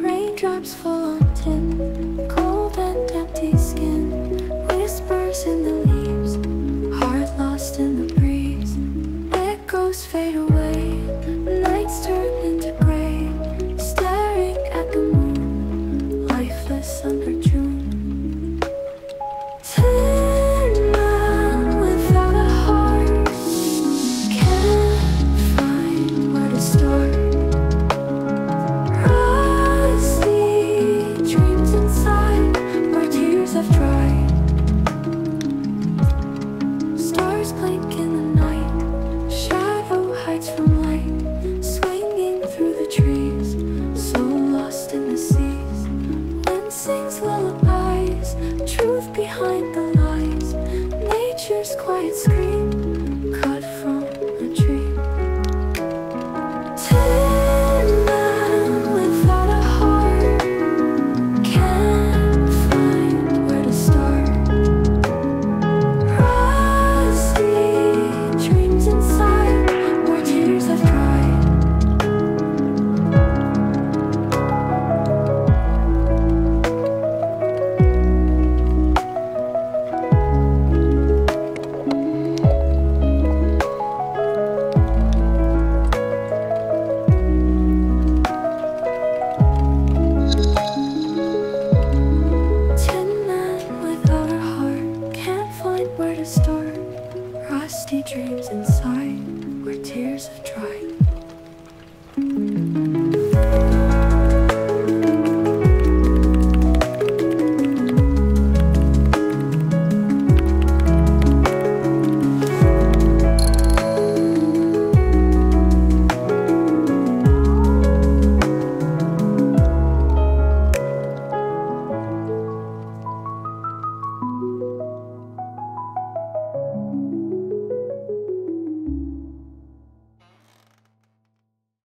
Raindrops fall on tin, cold and empty skin Whispers in the leaves, heart lost in the breeze. Echoes fade away. behind the lies, Nature's quiet scream. Frosty dreams inside where tears have dried.